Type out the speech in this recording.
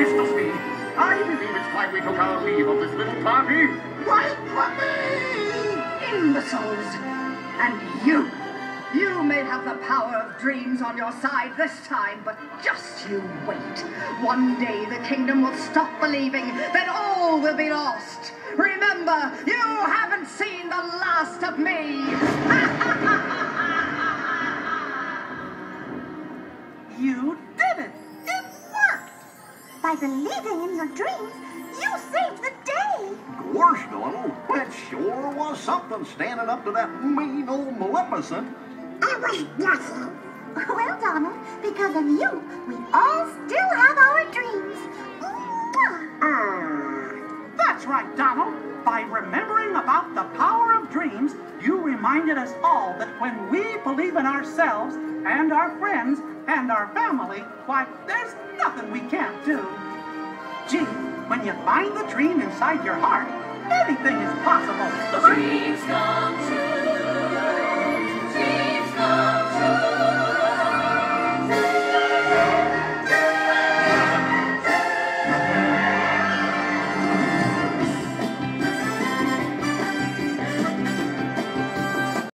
Mr. Smee, I believe it's time we took our leave of this little party. Me! Imbeciles! And you! You may have the power of dreams on your side this time, but just you wait. One day the kingdom will stop believing, then all will be lost. Remember, you haven't seen the last of me! You did it! It worked! By believing in your dreams, you saved the day. Gosh, Donald, that sure was something standing up to that mean old Maleficent. It was nothing. Well, Donald, because of you, we all still have our dreams. Mwah. That's right, Donald. By remembering about the power of dreams, reminded us all that when we believe in ourselves and our friends and our family, why, there's nothing we can't do. Gee, when you find the dream inside your heart, anything is possible. The dream's